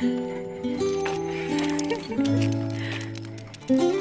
嗯。